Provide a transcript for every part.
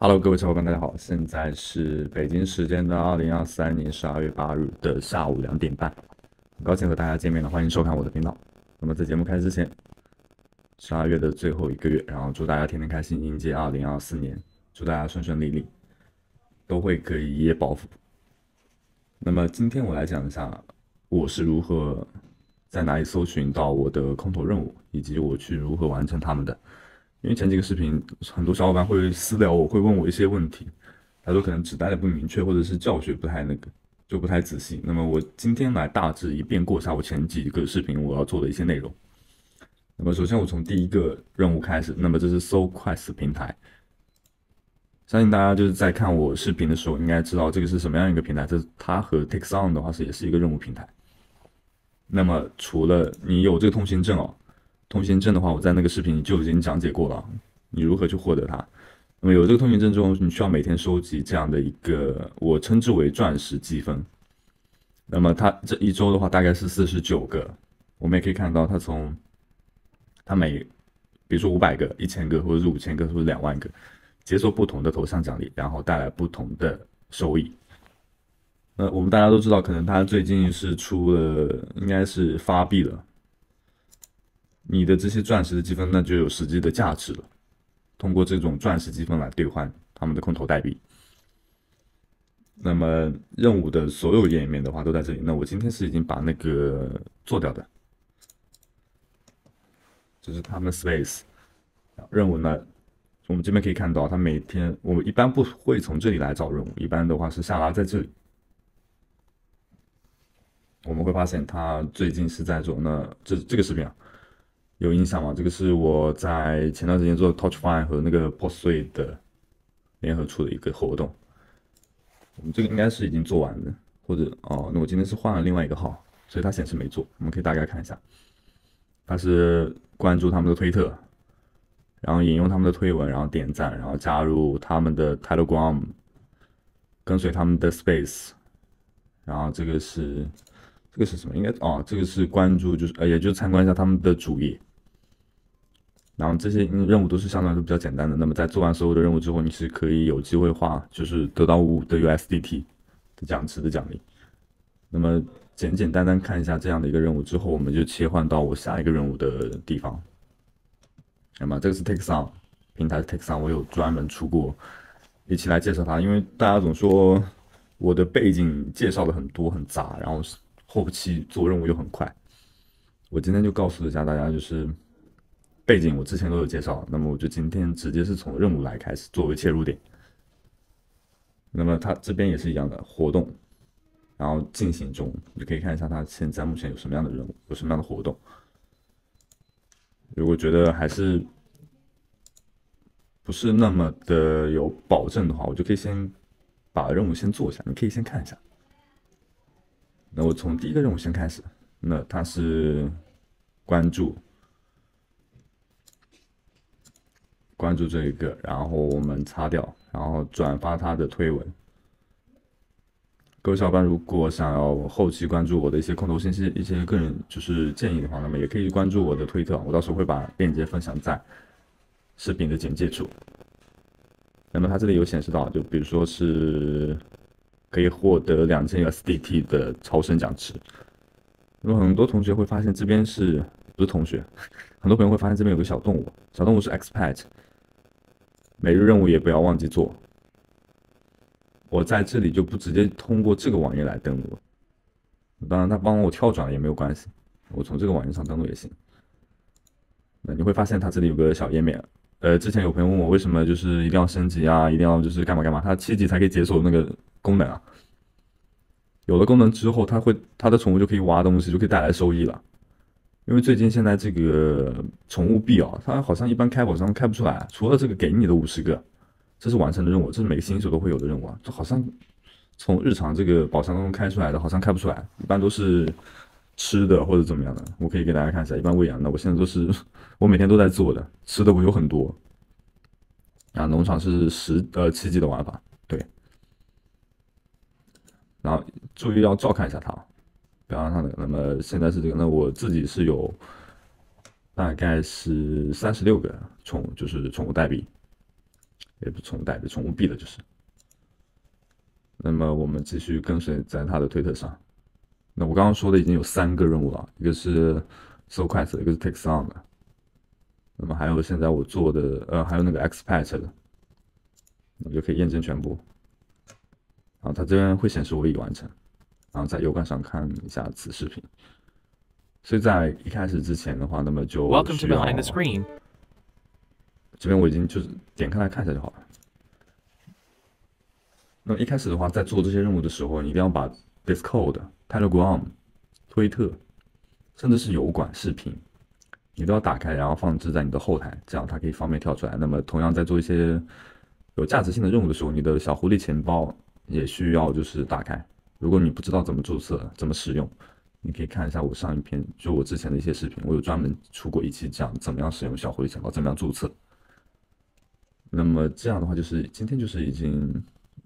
Hello，各位小伙伴，大家好，现在是北京时间的二零二三年十二月八日的下午两点半，很高兴和大家见面了，欢迎收看我的频道。那么在节目开始之前，十二月的最后一个月，然后祝大家天天开心，迎接二零二四年，祝大家顺顺利利，都会可以一夜暴富。那么今天我来讲一下我是如何在哪里搜寻到我的空投任务，以及我去如何完成他们的。因为前几个视频，很多小伙伴会私聊我，会问我一些问题，他说可能指代的不明确，或者是教学不太那个，就不太仔细。那么我今天来大致一遍过下我前几个视频我要做的一些内容。那么首先我从第一个任务开始，那么这是 SoQuest 平台，相信大家就是在看我视频的时候应该知道这个是什么样一个平台，这它和 takeson 的话是也是一个任务平台。那么除了你有这个通行证哦。通行证的话，我在那个视频里就已经讲解过了，你如何去获得它。那么有这个通行证之后，你需要每天收集这样的一个我称之为钻石积分。那么它这一周的话，大概是四十九个。我们也可以看到，它从它每比如说五百个、一千个，或者是五千个，或者两万个，解锁不同的头像奖励，然后带来不同的收益。那我们大家都知道，可能它最近是出了，应该是发币了。你的这些钻石的积分，那就有实际的价值了。通过这种钻石积分来兑换他们的空投代币。那么任务的所有页面的话都在这里。那我今天是已经把那个做掉的，这是他们 space 任务呢。我们这边可以看到，他每天我们一般不会从这里来找任务，一般的话是下拉在这里。我们会发现他最近是在做那这这个视频啊。有印象吗？这个是我在前段时间做 Touch Fine 和那个 post 的联合出的一个活动。我们这个应该是已经做完了，或者哦，那我今天是换了另外一个号，所以它显示没做。我们可以大概看一下，它是关注他们的推特，然后引用他们的推文，然后点赞，然后加入他们的 Telegram，跟随他们的 Space，然后这个是这个是什么？应该哦，这个是关注，就是呃，也就是参观一下他们的主页。然后这些任务都是相对来说比较简单的。那么在做完所有的任务之后，你是可以有机会话，就是得到五的 USDT 的奖池的奖励。那么简简单单看一下这样的一个任务之后，我们就切换到我下一个任务的地方。那么这个是 t a k e s o n 平台 t a k e s o n 我有专门出过一起来介绍它，因为大家总说我的背景介绍的很多很杂，然后后期做任务又很快。我今天就告诉一下大家，就是。背景我之前都有介绍，那么我就今天直接是从任务来开始作为切入点。那么它这边也是一样的活动，然后进行中，你可以看一下它现在目前有什么样的任务，有什么样的活动。如果觉得还是不是那么的有保证的话，我就可以先把任务先做一下，你可以先看一下。那我从第一个任务先开始，那它是关注。关注这一个，然后我们擦掉，然后转发他的推文。各位小伙伴，如果想要后期关注我的一些空投信息、一些个人就是建议的话，那么也可以关注我的推特，我到时候会把链接分享在视频的简介处。那么它这里有显示到，就比如说是可以获得两千 USDT 的超生奖池。那么很多同学会发现这边是不是同学？很多朋友会发现这边有个小动物，小动物是 expat。每日任务也不要忘记做。我在这里就不直接通过这个网页来登录，当然他帮我跳转也没有关系，我从这个网页上登录也行。那你会发现它这里有个小页面，呃，之前有朋友问我为什么就是一定要升级啊，一定要就是干嘛干嘛，它七级才可以解锁那个功能啊。有了功能之后，它会它的宠物就可以挖东西，就可以带来收益了。因为最近现在这个宠物币啊，它好像一般开宝箱开不出来，除了这个给你的五十个，这是完成的任务，这是每个新手都会有的任务啊。这好像从日常这个宝箱当中开出来的，好像开不出来，一般都是吃的或者怎么样的。我可以给大家看一下，一般喂养的，我现在都是我每天都在做的，吃的我有很多。啊，农场是十呃七级的玩法，对。然后注意要照看一下它。不要让它的。那么现在是这个，那我自己是有大概是三十六个宠，就是宠物代币。也不宠物代币，宠物币的就是。那么我们继续跟随在他的推特上。那我刚刚说的已经有三个任务了，一个是 So Quest，一个是 Take s o n 的。那么还有现在我做的，呃，还有那个 Expat 的，我就可以验证全部。然后它这边会显示我已完成，然后在油管上看一下此视频。所以在一开始之前的话，那么就 Welcome to Behind the Screen，这边我已经就是点开来看一下就好了。那么一开始的话，在做这些任务的时候，你一定要把 Discord、Telegram、推特，甚至是油管视频。你都要打开，然后放置在你的后台，这样它可以方便跳出来。那么，同样在做一些有价值性的任务的时候，你的小狐狸钱包也需要就是打开。如果你不知道怎么注册、怎么使用，你可以看一下我上一篇，就我之前的一些视频，我有专门出过一期讲怎么样使用小狐狸钱包，怎么样注册。那么这样的话，就是今天就是已经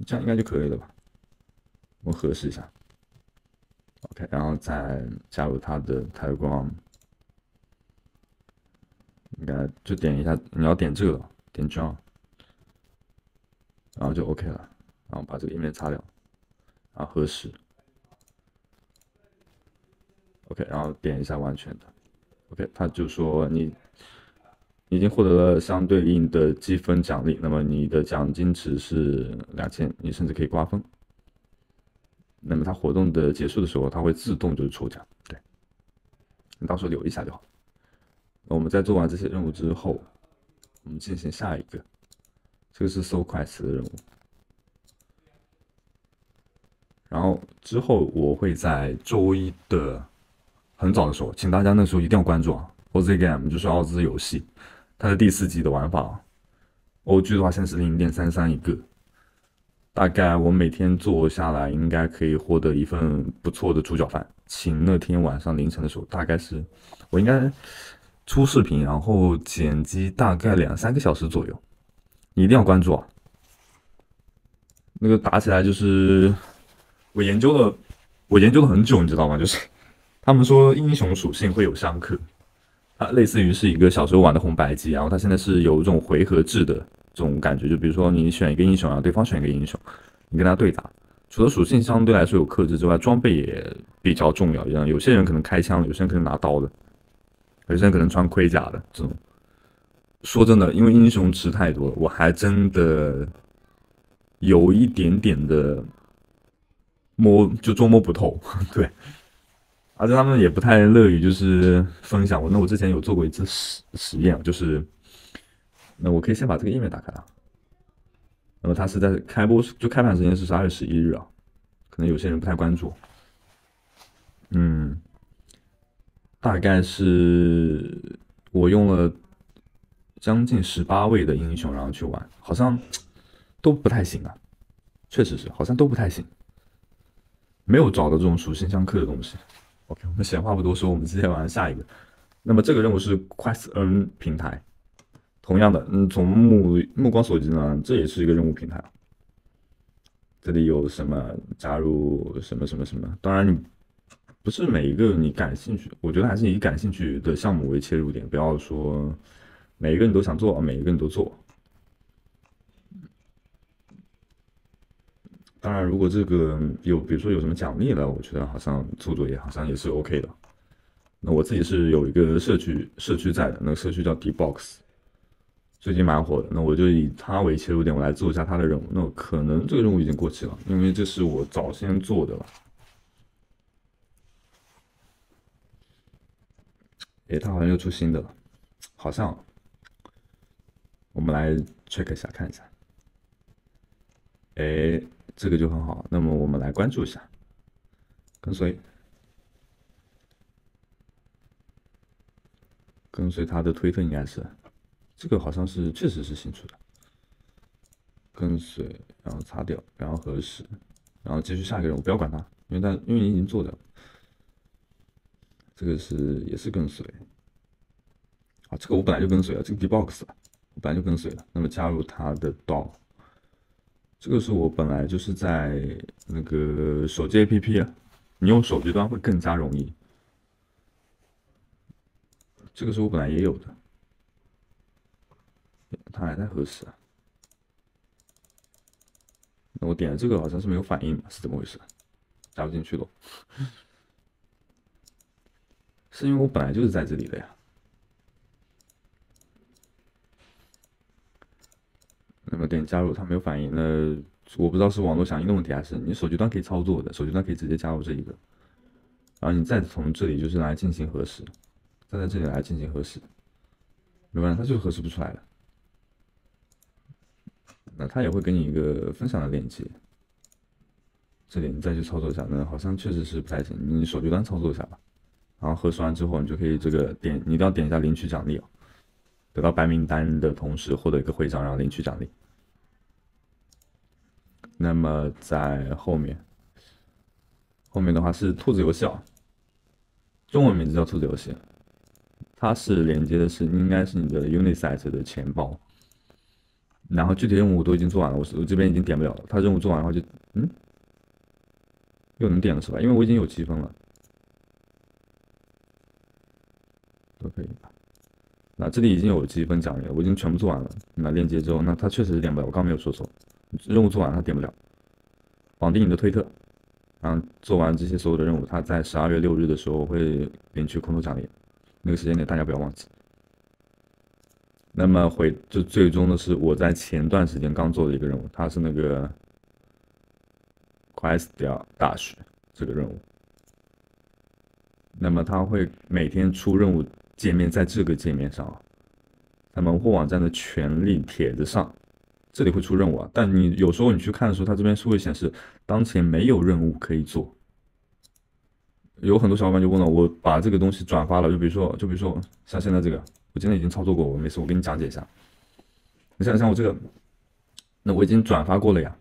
这样应该就可以了吧？我核实一下。OK，然后再加入他的 Telegram。应该就点一下，你要点这个，点 John，然后就 OK 了，然后把这个页面擦掉，然后核实，OK，然后点一下完全的，OK，他就说你已经获得了相对应的积分奖励，那么你的奖金值是两千，你甚至可以瓜分。那么它活动的结束的时候，它会自动就是抽奖，对，你到时候留一下就好。我们在做完这些任务之后，我们进行下一个，这个是 So Quest 的任务。然后之后我会在周一的很早的时候，请大家那时候一定要关注啊！OZ Game 就是奥兹游戏，它的第四季的玩法，OG 的话现在是零点三三一个，大概我每天做下来应该可以获得一份不错的猪脚饭。请那天晚上凌晨的时候，大概是我应该。出视频，然后剪辑大概两三个小时左右，你一定要关注啊！那个打起来就是我研究了，我研究了很久，你知道吗？就是 他们说英雄属性会有相克，它类似于是一个小时候玩的红白机，然后它现在是有一种回合制的这种感觉，就比如说你选一个英雄，然后对方选一个英雄，你跟他对打，除了属性相对来说有克制之外，装备也比较重要。样有些人可能开枪，有些人可能拿刀的。有些人可能穿盔甲的这种，说真的，因为英雄吃太多了，我还真的有一点点的摸就捉摸不透，对，而且他们也不太乐于就是分享我。那我之前有做过一次实实验，就是那我可以先把这个页面打开啊。那么它是在开播就开盘时间是十二月十一日啊，可能有些人不太关注，嗯。大概是我用了将近十八位的英雄，然后去玩，好像都不太行啊。确实是，好像都不太行，没有找到这种属性相克的东西。OK，我们闲话不多说，我们直接玩下一个。那么这个任务是 Quest N 平台，同样的，嗯，从目目光所及呢，这也是一个任务平台。这里有什么加入什么什么什么？当然你。不是每一个你感兴趣，我觉得还是以感兴趣的项目为切入点，不要说每一个你都想做，每一个你都做。当然，如果这个有，比如说有什么奖励了，我觉得好像做做也好像也是 OK 的。那我自己是有一个社区社区在的，那个社区叫 D Box，最近蛮火的。那我就以它为切入点，我来做一下它的任务。那可能这个任务已经过期了，因为这是我早先做的了。哎，它好像又出新的了，好像，我们来 check 一下看一下。哎，这个就很好，那么我们来关注一下，跟随，跟随他的推特应该是，这个好像是确实是新出的，跟随，然后擦掉，然后核实，然后继续下一个人，我不要管他，因为他因为你已经做掉了。这个是也是跟随，啊，这个我本来就跟随了，这个 D box 我本来就跟随了。那么加入他的道，这个是我本来就是在那个手机 APP 啊，你用手机端会更加容易。这个是我本来也有的，他还在核实啊。那我点了这个好像是没有反应，是怎么回事？加不进去了，是因为我本来就是在这里的呀。那么点加入，它没有反应，那我不知道是网络响应的问题，还是你手机端可以操作的，手机端可以直接加入这一个，然后你再从这里就是来进行核实，再在这里来进行核实，没办法，它就核实不出来的。那它也会给你一个分享的链接，这里你再去操作一下，那好像确实是不太行，你手机端操作一下吧。然后核实完之后，你就可以这个点，你一定要点一下领取奖励哦，得到白名单的同时获得一个徽章，然后领取奖励。那么在后面，后面的话是兔子游戏啊，中文名字叫兔子游戏，它是连接的是应该是你的 Unisite 的钱包，然后具体任务我都已经做完了，我我这边已经点不了了，它任务做完的话就嗯，又能点了是吧？因为我已经有积分了，都可以。那这里已经有积分奖励了，我已经全部做完了。那链接之后，那它确实是点不了，我刚没有说错。任务做完，他点不了。绑定你的推特，然后做完这些所有的任务，他在十二月六日的时候会领取空投奖励，那个时间点大家不要忘记。那么回就最终的是我在前段时间刚做的一个任务，它是那个 Quest 大学这个任务。那么他会每天出任务界面，在这个界面上啊，在门户网站的权利帖子上。这里会出任务啊，但你有时候你去看的时候，它这边是会显示当前没有任务可以做。有很多小伙伴就问了，我把这个东西转发了，就比如说，就比如说像现在这个，我今天已经操作过，我没事，我给你讲解一下。你想像我这个，那我已经转发过了呀，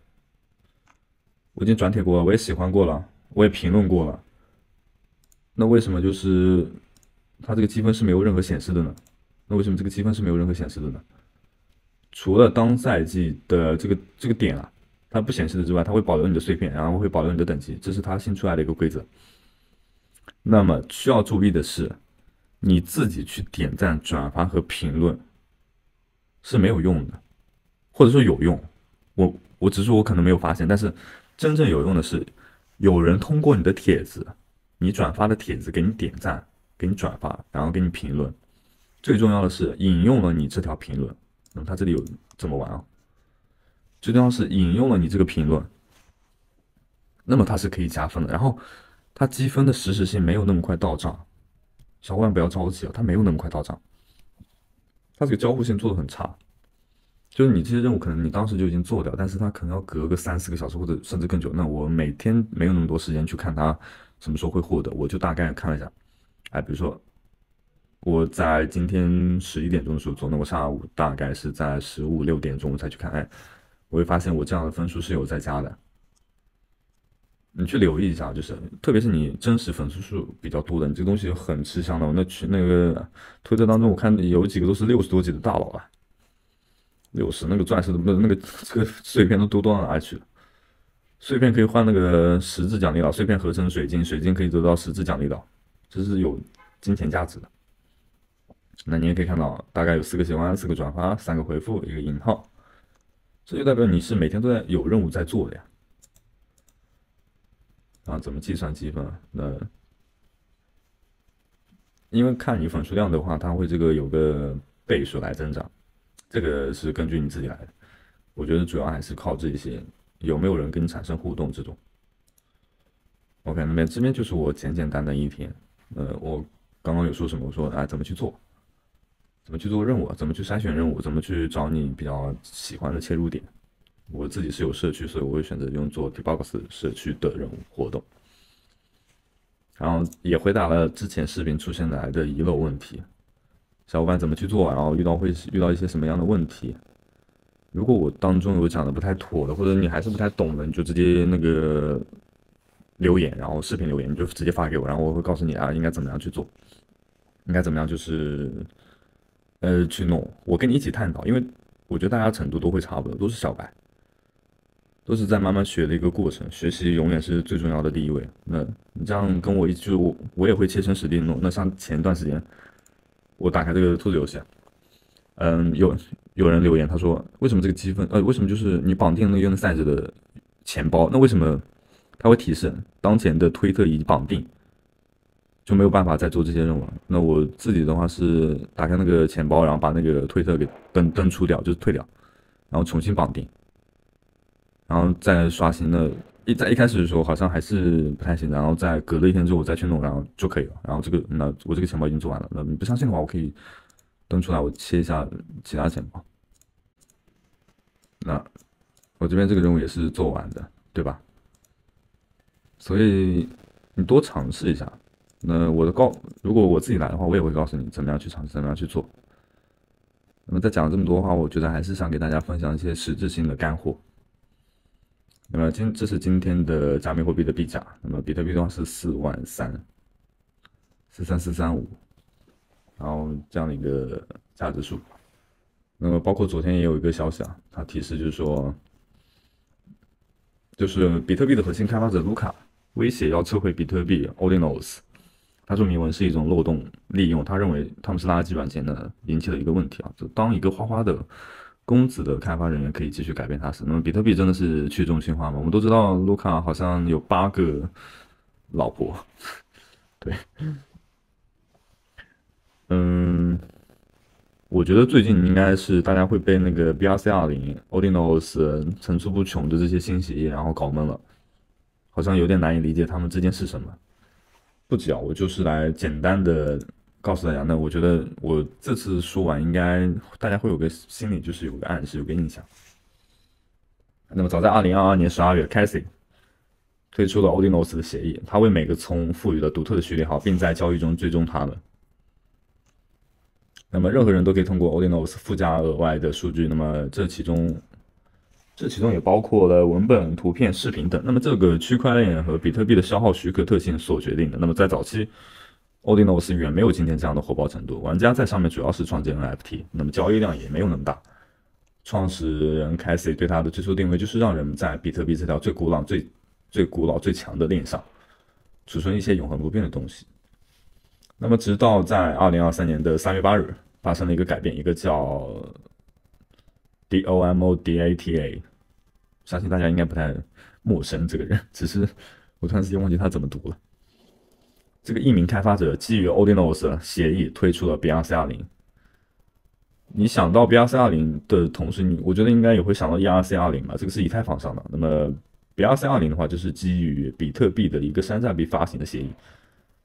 我已经转帖过了，我也喜欢过了，我也评论过了。那为什么就是它这个积分是没有任何显示的呢？那为什么这个积分是没有任何显示的呢？除了当赛季的这个这个点啊，它不显示的之外，它会保留你的碎片，然后会保留你的等级，这是它新出来的一个规则。那么需要注意的是，你自己去点赞、转发和评论是没有用的，或者说有用，我我只是我可能没有发现，但是真正有用的是，有人通过你的帖子，你转发的帖子给你点赞、给你转发，然后给你评论，最重要的是引用了你这条评论。那么它这里有怎么玩啊？最重要是引用了你这个评论，那么它是可以加分的。然后它积分的实时性没有那么快到账，小伙伴不要着急啊，它没有那么快到账。它这个交互性做的很差，就是你这些任务可能你当时就已经做掉，但是它可能要隔个三四个小时或者甚至更久。那我每天没有那么多时间去看它什么时候会获得，我就大概看了一下，哎，比如说。我在今天十一点钟的时候做，那我下午大概是在十五六点钟我才去看，哎，我会发现我这样的分数是有在加的。你去留意一下，就是特别是你真实粉丝数比较多的，你这个东西很吃香的。那去那个推特当中，我看有几个都是六十多级的大佬啊，六十那个钻石的那个这个碎片都多到哪里去了？碎片可以换那个十字奖励了，碎片合成水晶，水晶可以得到十字奖励的，这是有金钱价值的。那你也可以看到，大概有四个喜欢、四个转发、三个回复、一个引号，这就代表你是每天都在有任务在做的呀。啊，怎么计算积分？那因为看你粉丝量的话，它会这个有个倍数来增长，这个是根据你自己来的。我觉得主要还是靠这些有没有人跟你产生互动这种。OK，那么这边就是我简简单单一天。呃，我刚刚有说什么？我说啊，怎么去做？怎么去做任务？怎么去筛选任务？怎么去找你比较喜欢的切入点？我自己是有社区，所以我会选择用做 T box 社区的任务活动。然后也回答了之前视频出现来的遗漏问题，小伙伴怎么去做？然后遇到会遇到一些什么样的问题？如果我当中有讲的不太妥的，或者你还是不太懂的，你就直接那个留言，然后视频留言你就直接发给我，然后我会告诉你啊，应该怎么样去做，应该怎么样就是。呃，去弄，我跟你一起探讨，因为我觉得大家程度都会差不多，都是小白，都是在慢慢学的一个过程，学习永远是最重要的第一位。那你这样跟我一起，我我也会切身实地弄。那像前段时间，我打开这个兔子游戏，嗯，有有人留言，他说为什么这个积分，呃，为什么就是你绑定那个 Unisite 的钱包，那为什么它会提示当前的推特已绑定，就没有办法再做这些任务了？那我自己的话是打开那个钱包，然后把那个推特给登登出掉，就是退掉，然后重新绑定，然后再刷新。那一在一开始的时候好像还是不太行，然后再隔了一天之后我再去弄，然后就可以了。然后这个那我这个钱包已经做完了。那你不相信的话，我可以登出来，我切一下其他钱包。那我这边这个任务也是做完的，对吧？所以你多尝试一下。那我的告，如果我自己来的话，我也会告诉你怎么样去尝试，怎么样去做。那么在讲了这么多的话，我觉得还是想给大家分享一些实质性的干货。那么今这是今天的加密货币的币价。那么比特币的话是四万三，四三四三五，然后这样的一个价值数。那么，包括昨天也有一个消息啊，它提示就是说，就是比特币的核心开发者卢卡威胁要撤回比特币 Odinos，他说铭文是一种漏洞利用，他认为他们是垃圾软件的引起的一个问题啊，就当一个花花的公子的开发人员可以继续改变它时，那么比特币真的是去中心化吗？我们都知道卢卡好像有八个老婆，对，嗯。我觉得最近应该是大家会被那个 BRC 二零 Odinos 层出不穷的这些新协议然后搞懵了，好像有点难以理解他们之间是什么。不急啊，我就是来简单的告诉大家。那我觉得我这次说完，应该大家会有个心里就是有个暗示，有个印象。那么早在二零二二年十二月 c a s i y 推出了 Odinos 的协议，他为每个葱赋予了独特的序列号，并在交易中追踪他们。那么任何人都可以通过 Odinos 附加额外的数据，那么这其中，这其中也包括了文本、图片、视频等。那么这个区块链和比特币的消耗许可特性所决定的。那么在早期，Odinos 远没有今天这样的火爆程度，玩家在上面主要是创建 NFT，那么交易量也没有那么大。创始人 Casey 对他的最初定位就是让人们在比特币这条最古老、最最古老、最强的链上储存一些永恒不变的东西。那么，直到在二零二三年的三月八日，发生了一个改变，一个叫 Domodata，相信大家应该不太陌生这个人，只是我突然之间忘记他怎么读了。这个一名开发者基于 Odinos 协议推出了 BRC 二零。你想到 BRC 二零的同时，你我觉得应该也会想到 ERC 二零吧？这个是以太坊上的。那么 BRC 二零的话，就是基于比特币的一个山寨币发行的协议。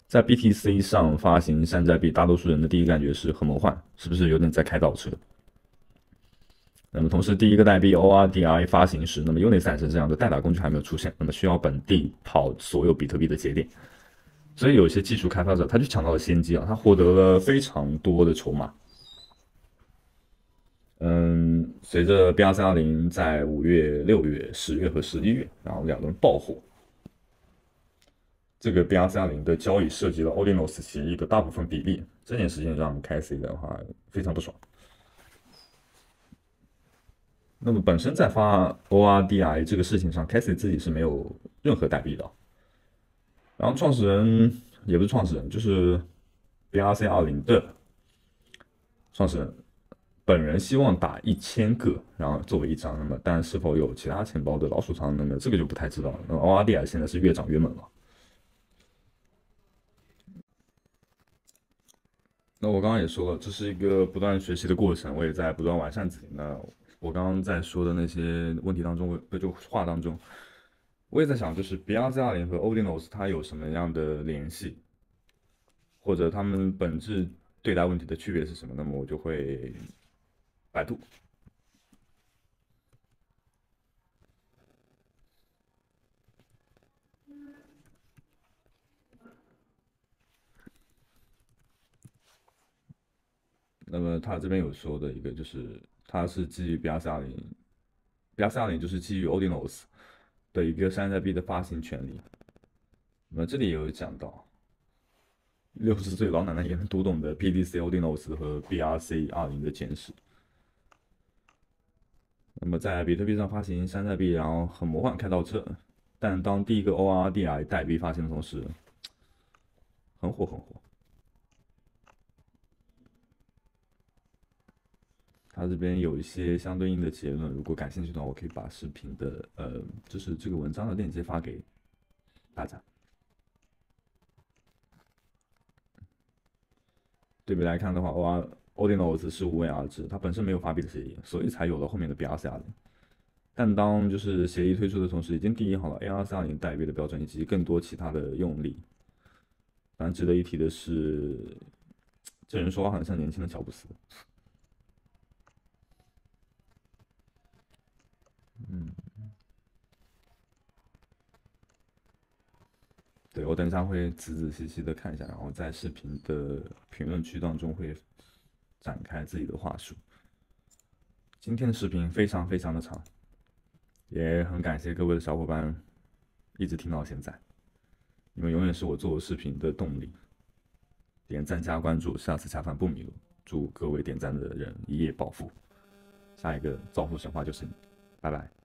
在 BTC 上发行山寨币，大多数人的第一感觉是很魔幻，是不是有点在开倒车？那么同时，第一个代币 ORDI 发行时，那么 Unisat 这样的代打工具还没有出现，那么需要本地跑所有比特币的节点，所以有些技术开发者他就抢到了先机啊，他获得了非常多的筹码。嗯，随着 BRC20 在五月、六月、十月和十一月，然后两轮爆火。这个 BRC 二零的交易涉及了 Odinos 协议的大部分比例，这件事情让 Casey 的话非常不爽。那么本身在发 ORDI 这个事情上，Casey 自己是没有任何代币的。然后创始人也不是创始人，就是 BRC 二零的创始人本人希望打一千个，然后作为一张。那么但是否有其他钱包的老鼠仓，那么这个就不太知道了。那 ORDI 现在是越涨越猛了。那我刚刚也说了，这是一个不断学习的过程，我也在不断完善自己。那我刚刚在说的那些问题当中，就话当中，我也在想，就是 B R Z 二零和 Odinos 它有什么样的联系，或者他们本质对待问题的区别是什么？那么我就会百度。那么他这边有说的一个就是，它是基于 BRC 二零，BRC 二零就是基于 Odinos 的一个山寨币的发行权利。那么这里也有讲到，六十岁老奶奶也能读懂的 PDC Odinos 和 BRC 二零的简史。那么在比特币上发行山寨币，然后很魔幻开倒车，但当第一个 ORDI 代币发行的同时，很火很火。这边有一些相对应的结论，如果感兴趣的话，我可以把视频的呃，就是这个文章的链接发给大家。对比来看的话，O Ordinals 是无为而治，它本身没有发币的协议，所以才有了后面的 B R C 二零。但当就是协议推出的同时，已经定义好了 A R C 二零代币的标准以及更多其他的用例。但值得一提的是，这人说话很像年轻的乔布斯。对我等一下会仔仔细细的看一下，然后在视频的评论区当中会展开自己的话术。今天的视频非常非常的长，也很感谢各位的小伙伴一直听到现在。你们永远是我做视频的动力。点赞加关注，下次下饭不迷路。祝各位点赞的人一夜暴富，下一个造富神话就是你。拜拜。